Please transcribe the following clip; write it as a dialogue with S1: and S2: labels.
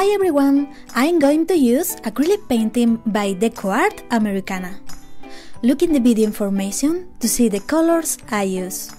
S1: Hi everyone, I'm going to use acrylic painting by DecoArt Americana. Look in the video information to see the colors I use.